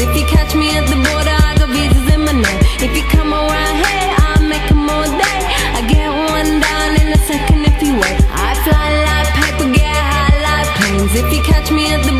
If you catch me at the border, I got visas in my name. If you come around here, I'll make them all day. I get one down in a second if you wait. I fly like paper, get high like planes. If you catch me at the